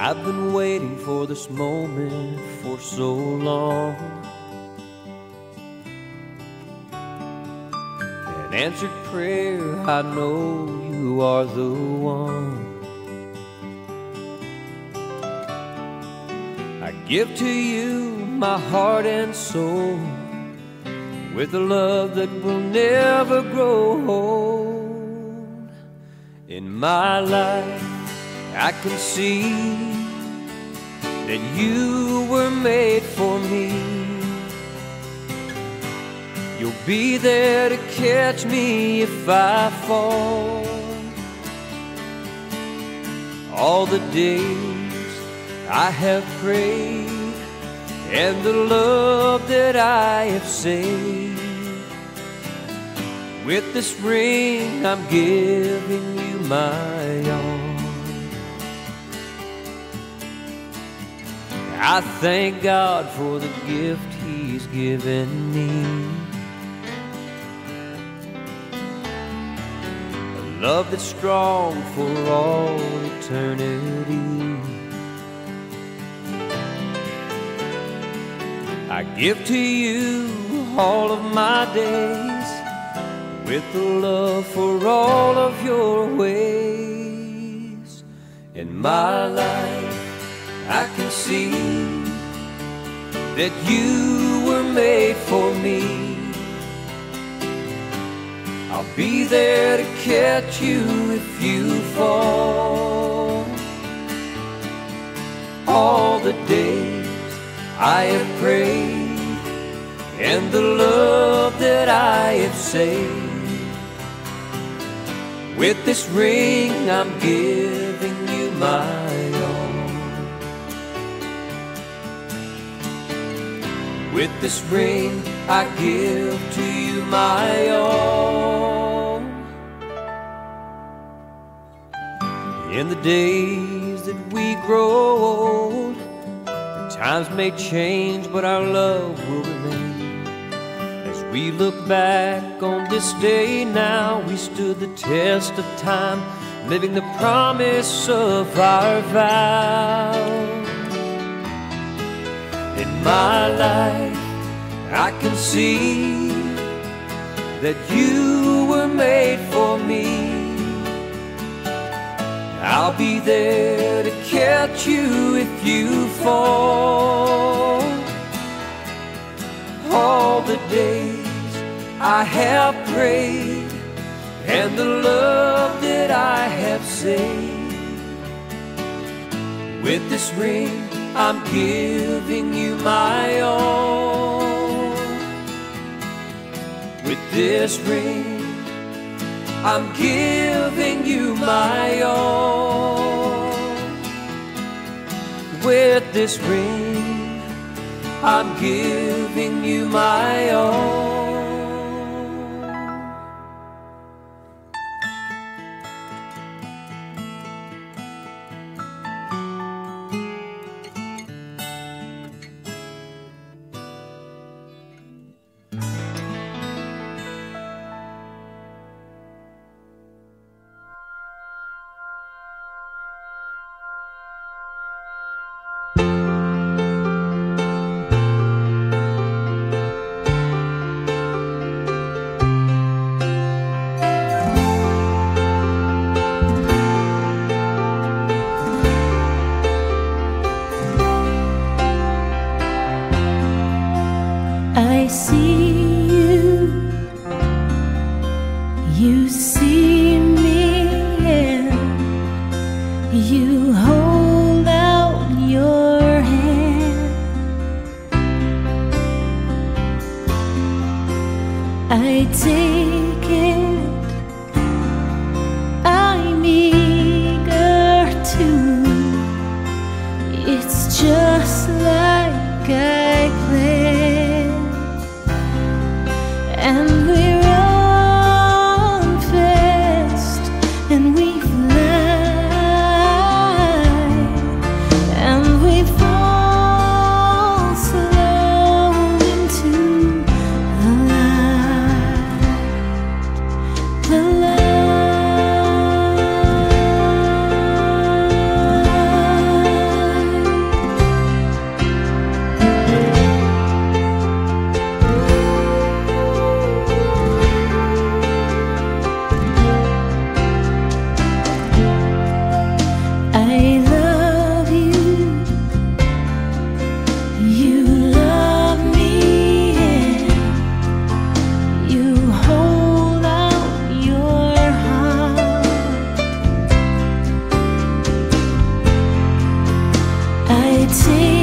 I've been waiting for this moment for so long. An answered prayer, I know you are the one. I give to you my heart and soul with a love that will never grow old. In my life, I can see that you were made for me. You'll be there to catch me if I fall. All the days I have prayed and the love that I have saved. With this ring, I'm giving you my all. I thank God for the gift He's given me. A love that's strong for all eternity. I give to you all of my days with a love for all of your ways. In my life, I can see that you were made for me. I'll be there to catch you if you fall. All the days I have prayed and the love that I have saved. With this ring, I'm giving this ring, I give to you my all. In the days that we grow old, the times may change, but our love will remain. As we look back on this day now, we stood the test of time, living the promise of our vow. In my life, I can see that you were made for me. I'll be there to catch you if you fall. All the days I have prayed and the love that I have saved. With this ring, I'm giving you my all. This ring, I'm giving you my all. With this ring, I'm giving you my all. And we take